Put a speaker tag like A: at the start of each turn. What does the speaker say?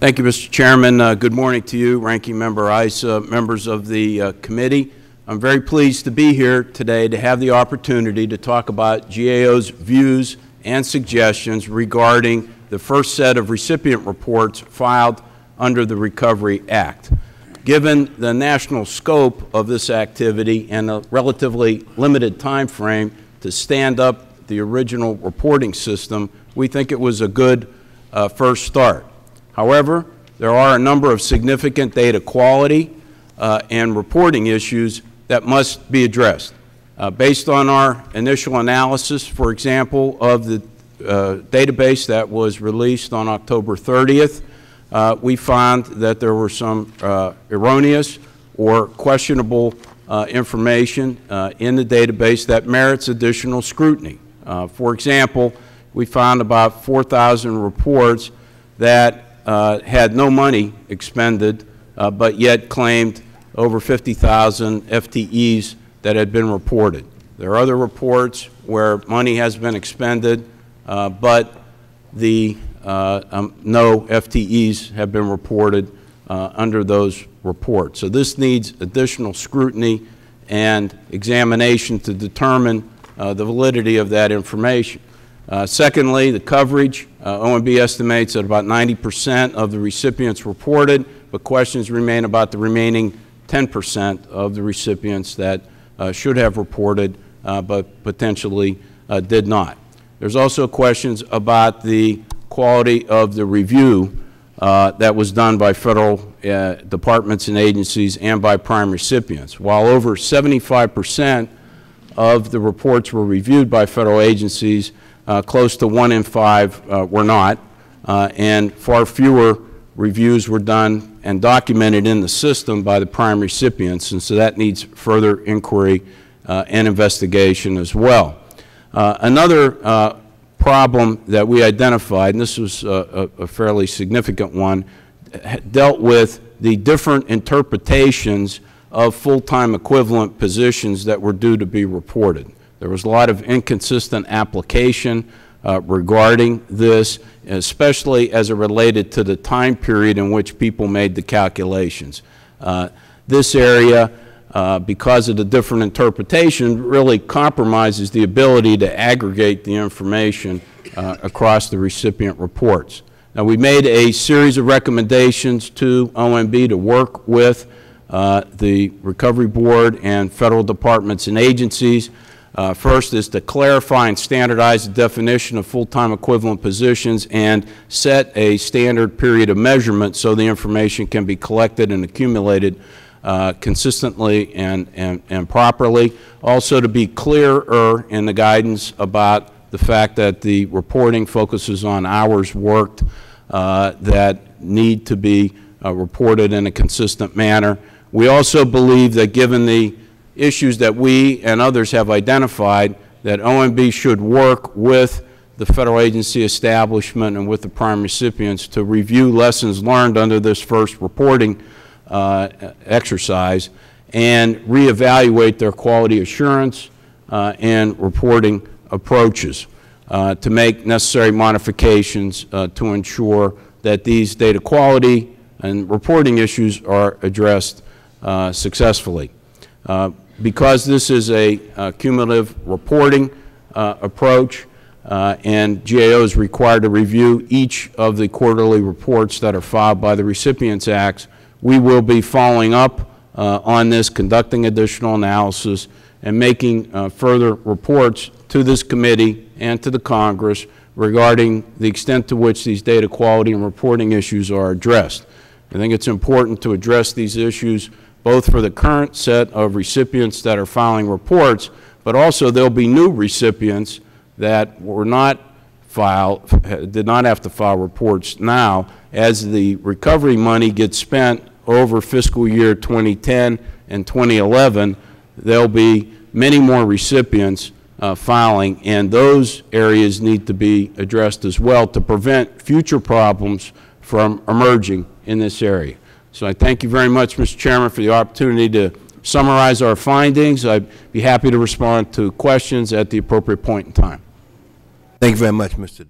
A: Thank you, Mr. Chairman. Uh, good morning to you, Ranking Member Issa, members of the uh, committee. I'm very pleased to be here today to have the opportunity to talk about GAO's views and suggestions regarding the first set of recipient reports filed under the Recovery Act. Given the national scope of this activity and a relatively limited time frame to stand up the original reporting system, we think it was a good uh, first start. However, there are a number of significant data quality uh, and reporting issues that must be addressed. Uh, based on our initial analysis, for example, of the uh, database that was released on October 30th, uh, we found that there were some uh, erroneous or questionable uh, information in the database that merits additional scrutiny. For example, we found about 4,000 reports that had no money expended, but yet claimed over 50,000 FTEs that had been reported. There are other reports where money has been expended, but the uh, um, no FTEs have been reported uh, under those reports. So this needs additional scrutiny and examination to determine uh, the validity of that information. Uh, secondly, the coverage. Uh, OMB estimates that about 90 percent of the recipients reported, but questions remain about the remaining 10 percent of the recipients that uh, should have reported but potentially did not. There's also questions about the quality of the review uh, that was done by Federal uh, departments and agencies and by prime recipients. While over 75 percent of the reports were reviewed by Federal agencies, uh, close to one in five uh, were not, uh, and far fewer reviews were done and documented in the system by the prime recipients, and so that needs further inquiry uh, and investigation as well. another problem that we identified, and this was a, a fairly significant one, dealt with the different interpretations of full-time equivalent positions that were due to be reported. There was a lot of inconsistent application uh, regarding this, especially as it related to the time period in which people made the calculations. Uh, this area uh, because of the different interpretation, really compromises the ability to aggregate the information uh, across the recipient reports. Now, we made a series of recommendations to OMB to work with uh, the Recovery Board and Federal departments and agencies. Uh, first is to clarify and standardize the definition of full-time equivalent positions and set a standard period of measurement so the information can be collected and accumulated uh, consistently and, and, and properly. Also to be clearer in the guidance about the fact that the reporting focuses on hours worked uh, that need to be uh, reported in a consistent manner. We also believe that given the issues that we and others have identified, that OMB should work with the Federal agency establishment and with the prime recipients to review lessons learned under this first reporting uh, exercise and reevaluate their quality assurance uh, and reporting approaches uh, to make necessary modifications to ensure that these data quality and reporting issues are addressed successfully. Because this is a cumulative reporting approach, uh, and GAO is required to review each of the quarterly reports that are filed by the Recipients Acts we will be following up uh, on this, conducting additional analysis, and making uh, further reports to this committee and to the Congress regarding the extent to which these data quality and reporting issues are addressed. I think it's important to address these issues both for the current set of recipients that are filing reports, but also there will be new recipients that were not file, did not have to file reports now as the recovery money gets spent over fiscal year 2010 and 2011, there will be many more recipients uh, filing, and those areas need to be addressed as well to prevent future problems from emerging in this area. So I thank you very much, Mr. Chairman, for the opportunity to summarize our findings. I'd be happy to respond to questions at the appropriate point in time.
B: Thank you very much, Mr.